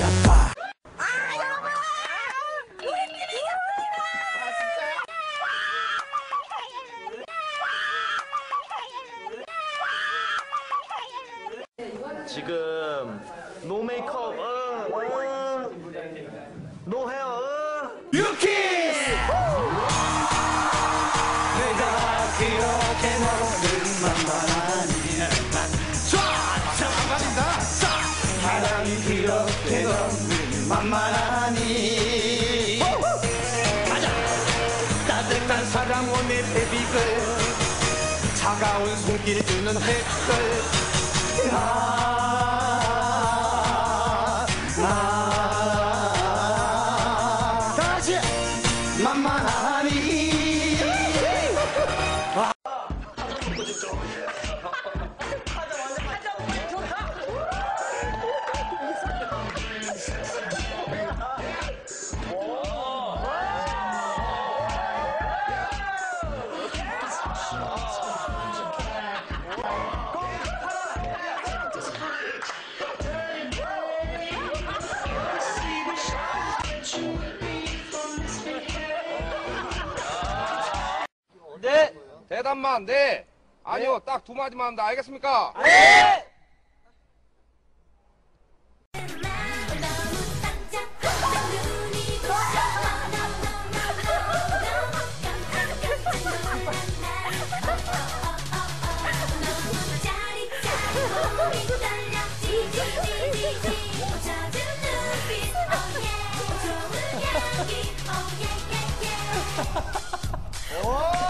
이겼다 지금 노 메이크업 어, 노 헤어 어. 유키! 만만하니. 가자! 따뜻한 사랑 원의 베비글 차가운 손길 주는 햇살 대답만 네. 아니요, 딱 두 마디만 합니다. 알겠습니까? 와,